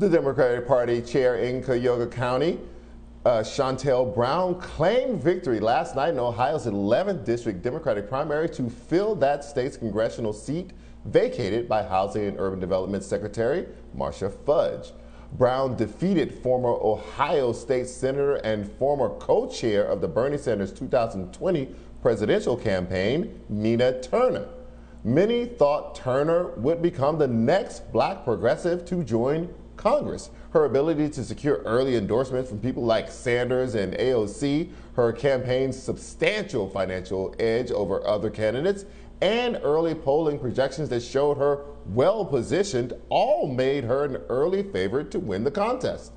The Democratic Party chair in Cuyahoga County, uh, Shontel Brown, claimed victory last night in Ohio's 11th district Democratic primary to fill that state's congressional seat vacated by Housing and Urban Development Secretary Marcia Fudge. Brown defeated former Ohio State Senator and former co-chair of the Bernie Sanders 2020 presidential campaign, Nina Turner. Many thought Turner would become the next black progressive to join Congress. Her ability to secure early endorsements from people like Sanders and AOC, her campaign's substantial financial edge over other candidates, and early polling projections that showed her well positioned all made her an early favorite to win the contest.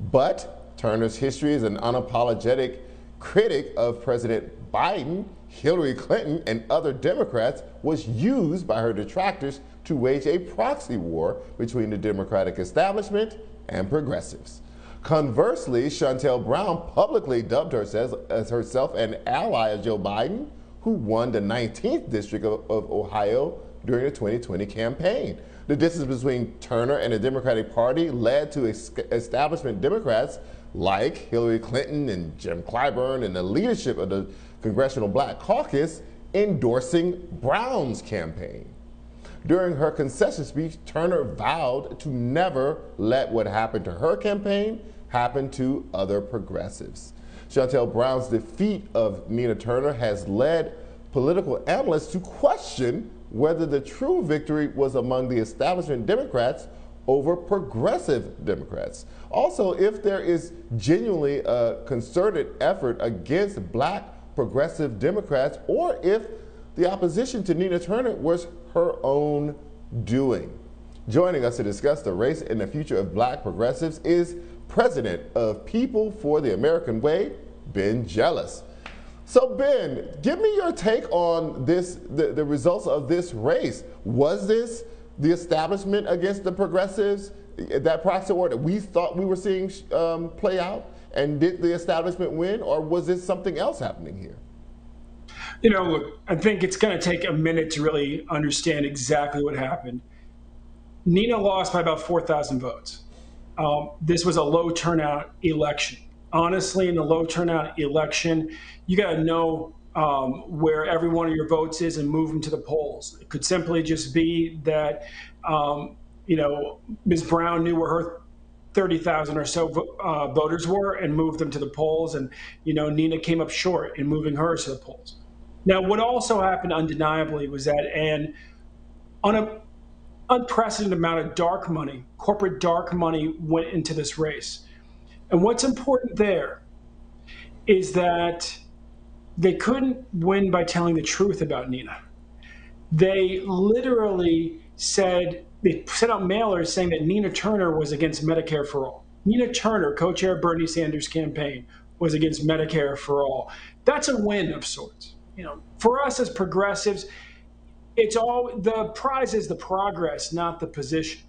But Turner's history as an unapologetic critic of President Biden, Hillary Clinton, and other Democrats was used by her detractors to wage a proxy war between the Democratic establishment and progressives. Conversely, Shontel Brown publicly dubbed herself as herself an ally of Joe Biden, who won the 19th district of, of Ohio during the 2020 campaign. The distance between Turner and the Democratic Party led to establishment Democrats like Hillary Clinton and Jim Clyburn and the leadership of the Congressional Black Caucus endorsing Brown's campaign. During her concession speech, Turner vowed to never let what happened to her campaign happen to other progressives. Shontel Brown's defeat of Nina Turner has led political analysts to question whether the true victory was among the establishment Democrats over progressive Democrats. Also, if there is genuinely a concerted effort against black progressive Democrats, or if the opposition to Nina Turner was her own doing. Joining us to discuss the race and the future of black progressives is president of People for the American Way, Ben Jealous. So Ben, give me your take on this, the, the results of this race. Was this the establishment against the progressives, that proxy war that we thought we were seeing um, play out? And did the establishment win, or was this something else happening here? You know, I think it's going to take a minute to really understand exactly what happened. Nina lost by about 4,000 votes. Um, this was a low turnout election. Honestly, in a low turnout election, you got to know um, where every one of your votes is and move them to the polls. It could simply just be that, um, you know, Ms. Brown knew where her 30,000 or so uh, voters were and moved them to the polls. And, you know, Nina came up short in moving hers to the polls. Now, what also happened undeniably was that an un- unprecedented amount of dark money, corporate dark money, went into this race. And what's important there is that they couldn't win by telling the truth about Nina. They literally said, they sent out mailers saying that Nina Turner was against Medicare for all. Nina Turner, co chair of Bernie Sanders' campaign, was against Medicare for all. That's a win of sorts you know, for us as progressives, it's all the prize is the progress, not the position.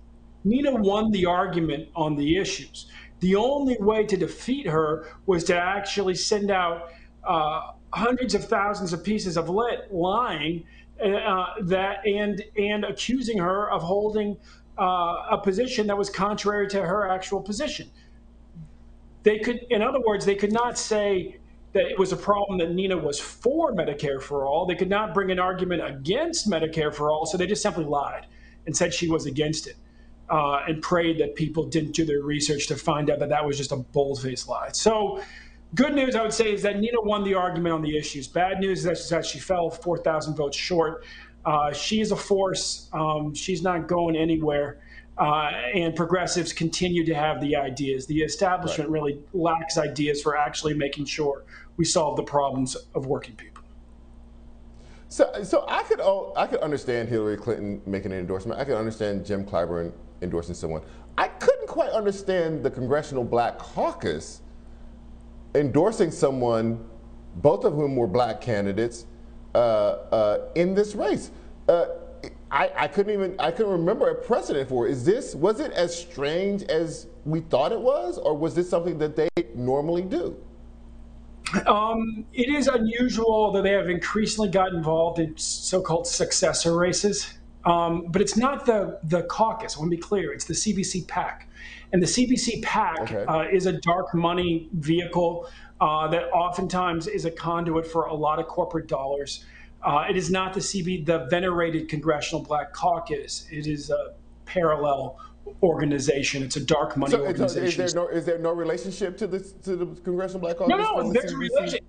Nina won the argument on the issues. The only way to defeat her was to actually send out uh, hundreds of thousands of pieces of lit lying uh, that and and accusing her of holding uh, a position that was contrary to her actual position. They could, in other words, they could not say that it was a problem that Nina was for Medicare for all. They could not bring an argument against Medicare for all, so they just simply lied and said she was against it uh, and prayed that people didn't do their research to find out that that was just a bold-faced lie. So, good news, I would say, is that Nina won the argument on the issues. Bad news is that she fell 4,000 votes short. Uh, she is a force. Um, she's not going anywhere. Uh, and progressives continue to have the ideas. The establishment right. really lacks ideas for actually making sure we solve the problems of working people. So, so I could oh, I could understand Hillary Clinton making an endorsement. I could understand Jim Clyburn endorsing someone. I couldn't quite understand the Congressional Black Caucus endorsing someone, both of whom were black candidates, in this race. Uh, I, I couldn't even I couldn't remember a precedent for it. Is this was it as strange as we thought it was, or was this something that they normally do? Um, it is unusual, that they have increasingly got involved in so-called successor races. Um, but it's not the the caucus. I want to be clear. It's the CBC PAC, and the CBC PAC okay. uh, is a dark money vehicle uh, that oftentimes is a conduit for a lot of corporate dollars. Uh, it is not the CB, the venerated Congressional Black Caucus. It is a parallel organization. It's a dark money so, organization. Is there, no, is there no relationship to the to the Congressional Black Caucus? No, no, there's a relationship.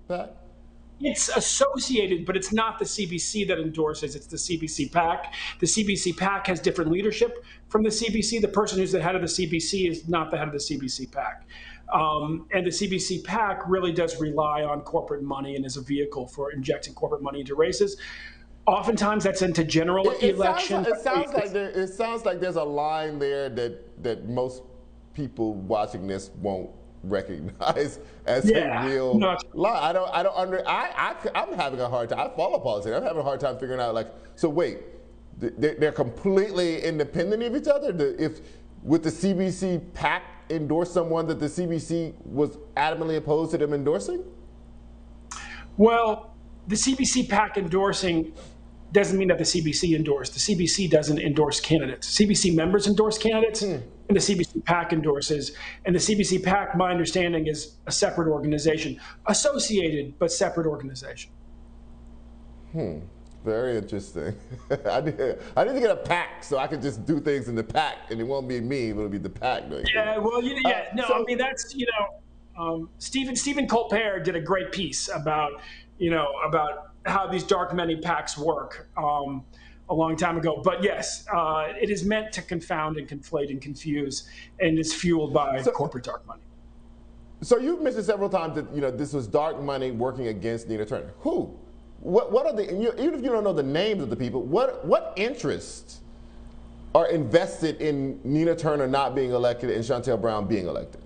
It's associated, but it's not the CBC that endorses. It's the CBC PAC. The CBC PAC has different leadership from the CBC. The person who's the head of the CBC is not the head of the CBC PAC. Um, and the CBC PAC really does rely on corporate money and is a vehicle for injecting corporate money into races. Oftentimes, that's into general it, it elections. Sounds, it sounds like there, it sounds like there's a line there that that most people watching this won't recognize as yeah, a real no. lie. I don't. I don't under. I, I am having a hard time. I follow politics. I'm having a hard time figuring out like. So wait, they're completely independent of each other. If with the CBC PAC endorse someone that the CBC was adamantly opposed to them endorsing? Well, the CBC PAC endorsing doesn't mean that the CBC endorsed. The CBC doesn't endorse candidates. CBC members endorse candidates, hmm. and the CBC PAC endorses. And the CBC PAC, my understanding, is a separate organization, associated but separate organization. Hmm. Very interesting. I, need, I need to get a pack so I can just do things in the pack, and it won't be me, but it'll be the pack Yeah, well, you, yeah, uh, no, so, I mean that's you know, um, Stephen Stephen Colbert did a great piece about you know about how these dark money PACs work um, a long time ago. But yes, uh, it is meant to confound and conflate and confuse, and it's fueled by so, corporate dark money. So you've mentioned several times that you know this was dark money working against Nina Turner. Who? What, what are the, even if you don't know the names of the people, what, what interests are invested in Nina Turner not being elected and Shontel Brown being elected?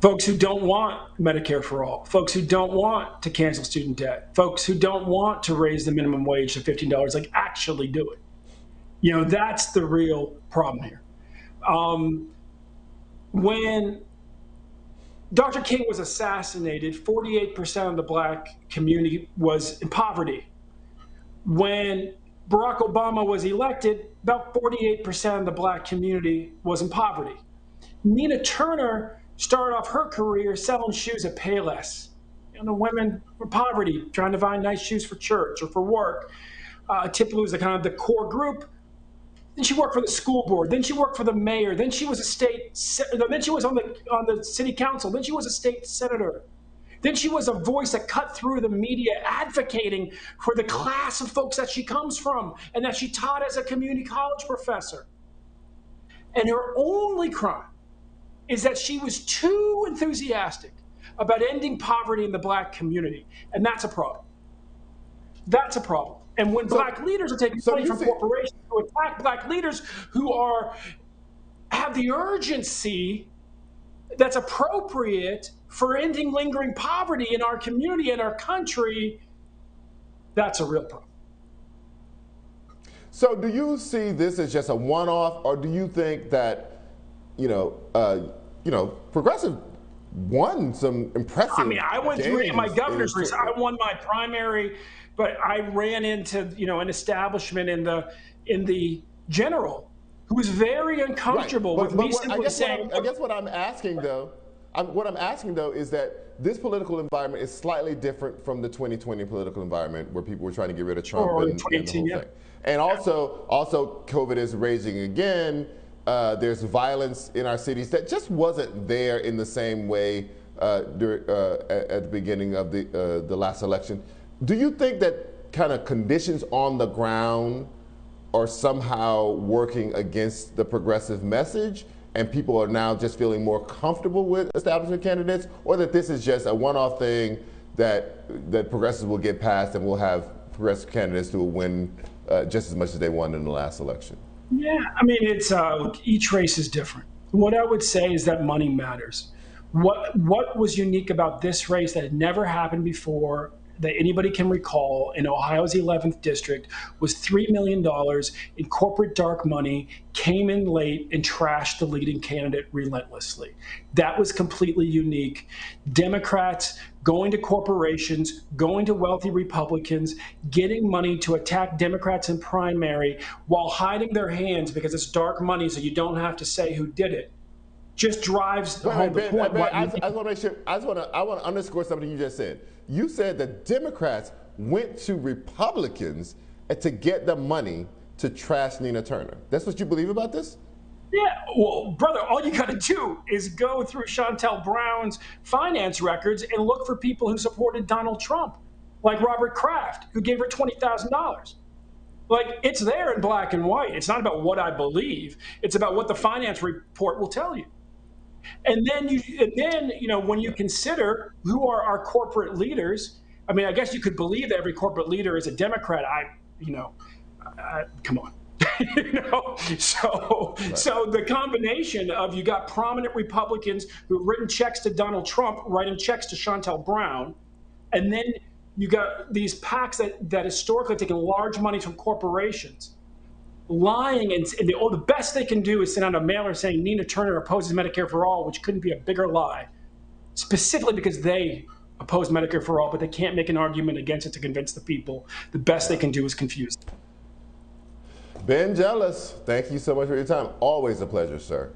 Folks who don't want Medicare for all, folks who don't want to cancel student debt, folks who don't want to raise the minimum wage to $15, like actually do it. You know, that's the real problem here. Um, when Dr. King was assassinated, 48% of the black community was in poverty. When Barack Obama was elected, about 48% of the black community was in poverty. Nina Turner started off her career selling shoes at Payless. You know, women from poverty trying to find nice shoes for church or for work. Uh, typically was the kind of the core group then she worked for the school board. Then she worked for the mayor. Then she was a state. Then she was on the on the city council. Then she was a state senator. Then she was a voice that cut through the media, advocating for the class of folks that she comes from and that she taught as a community college professor. And her only crime is that she was too enthusiastic about ending poverty in the black community, and that's a problem. That's a problem. And when so, black leaders are taking so money from see, corporations to attack black leaders who are have the urgency that's appropriate for ending lingering poverty in our community and our country, that's a real problem. So, do you see this as just a one-off, or do you think that, you know, uh, you know, progressive won some impressive? I mean, I went through it in my governor's race. I won my primary but I ran into you know an establishment in the in the general who was very uncomfortable right. but, with but me what, simply I saying. I guess what I'm asking though, I'm, what I'm asking though is that this political environment is slightly different from the 2020 political environment where people were trying to get rid of Trump and, and, the whole yeah. thing. And also, also COVID is raging again. Uh, there's violence in our cities that just wasn't there in the same way uh, during, uh, at, at, the beginning of the uh, the last election. Do you think that kind of conditions on the ground are somehow working against the progressive message? and people are now just feeling more comfortable with establishment candidates, or that this is just a one-off thing that that progressives will get past and we'll have progressive candidates who will win uh, just as much as they won in the last election? Yeah, I mean, it's uh, each race is different. What I would say is that money matters. What what was unique about this race that had never happened before that anybody can recall in Ohio's 11th district was $3 million in corporate dark money, came in late, and trashed the leading candidate relentlessly. That was completely unique. Democrats going to corporations, going to wealthy Republicans, getting money to attack Democrats in primary while hiding their hands because it's dark money so you don't have to say who did it just drives Wait, home wait, the ben, point. ben, I, just- I just want to make sure. I just want to. I want to underscore something you just said. You said that Democrats went to Republicans to get the money to trash Nina Turner. That's what you believe about this? Yeah, well, brother, all you got to do is go through Shontel Brown's finance records and look for people who supported Donald Trump, like Robert Kraft, who gave her twenty thousand dollars. Like it's there in black and white. It's not about what I believe. It's about what the finance report will tell you. And then you, and then you know, when you consider who are our corporate leaders, I mean, I guess you could believe that every corporate leader is a Democrat. I, you know, I, come on. you know, so so the combination of you got prominent Republicans who've written checks to Donald Trump, writing checks to Shontel Brown, and then you got these PACs that, that historically have taken large money from corporations lying and, and the, oh, the best they can do is send out a mailer saying Nina Turner opposes Medicare for all, which couldn't be a bigger lie, specifically because they oppose Medicare for all, but they can't make an argument against it to convince the people. The best they can do is confuse. Ben Jealous, thank you so much for your time. Always a pleasure, sir.